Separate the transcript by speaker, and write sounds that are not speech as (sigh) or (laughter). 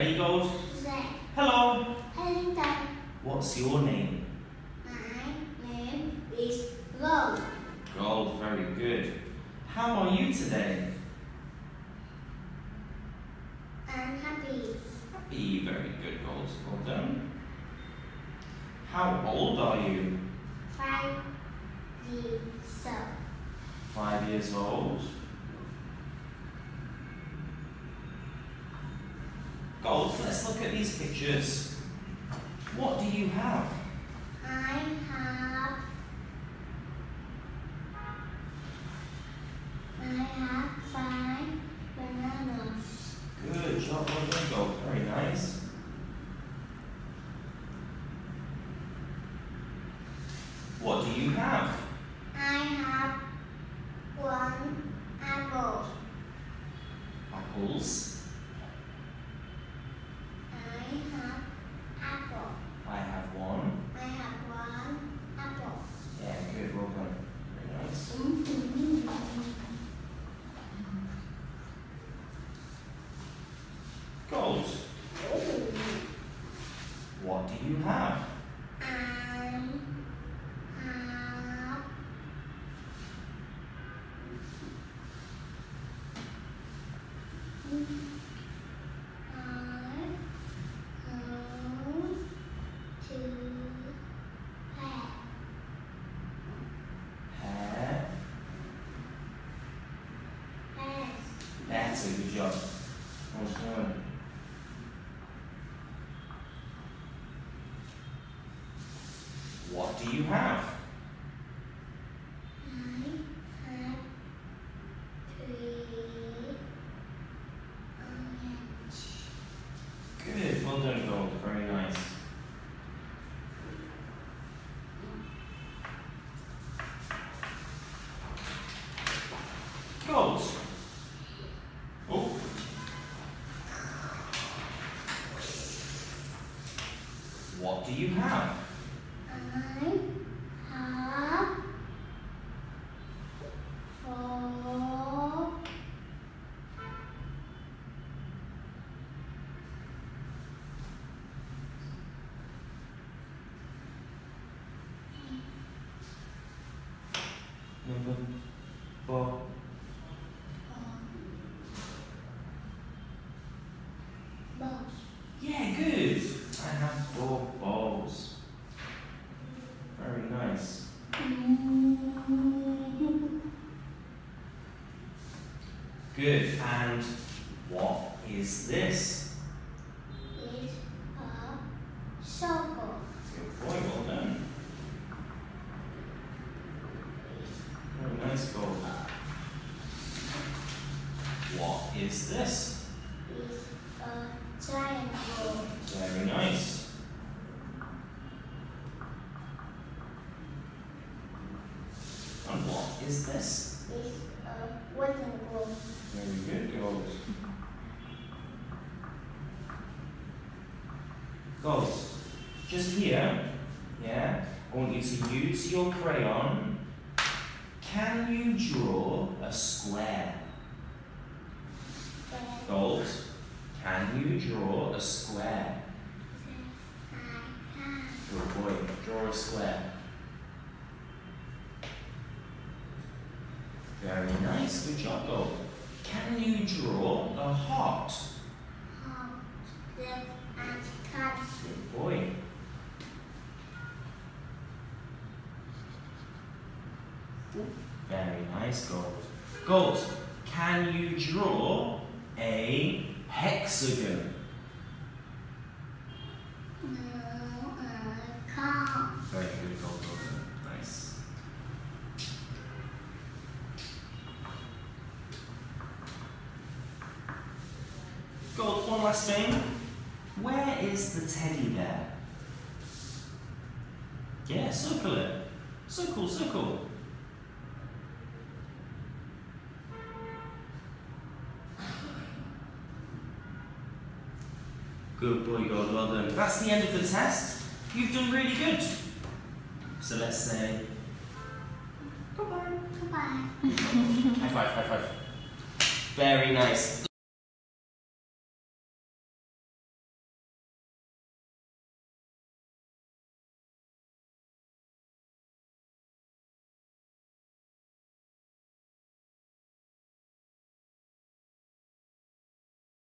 Speaker 1: Ready, Gold?
Speaker 2: Zach.
Speaker 1: Hello.
Speaker 2: Hello.
Speaker 1: What's your name?
Speaker 2: My name is Gold.
Speaker 1: Gold, very good. How are you today?
Speaker 2: I'm happy.
Speaker 1: Happy, very good, Gold. Well done. How old are you?
Speaker 2: Five years old.
Speaker 1: Five years old. Gold, let's look at these pictures. What do you have?
Speaker 2: I have. I have five bananas.
Speaker 1: Good job, well done, Gold. Very nice. What do you have?
Speaker 2: I have one apple.
Speaker 1: Apples.
Speaker 2: I have apple.
Speaker 1: I have one.
Speaker 2: I have one apple.
Speaker 1: Yeah, good, well done. Very nice. Gold. What do you have?
Speaker 2: I have I have two pets.
Speaker 1: Hair.
Speaker 2: Pets.
Speaker 1: That's a good job. Well done. What do you have? Good, Gold. Very nice. Gold. Oh. What do you have? Number four. Yeah, good. I have four Good. And what is this?
Speaker 2: It's a circle.
Speaker 1: Good boy, well done. Very nice Gold. What is this?
Speaker 2: It's a triangle.
Speaker 1: Very nice. And what is this? Very good, goals. Goals. Just here, yeah, I want you to use your crayon. Can you draw a square? Goals. Can you draw a square? Good boy. Draw a square. Very nice. Good job, Gold. Can you draw a heart?
Speaker 2: hot left and cut.
Speaker 1: Good boy. Very nice, Gold. Gold, can you draw a hexagon?
Speaker 2: No, I can't.
Speaker 1: Very good, Gold. Well done. Nice. Gold, one last thing. Where is the teddy bear? Yeah, circle it. Circle, circle. Good boy, Gold, well done. That's the end of the test. You've done really good. So let's say goodbye.
Speaker 2: Goodbye. (laughs)
Speaker 1: High five, high five. Very nice.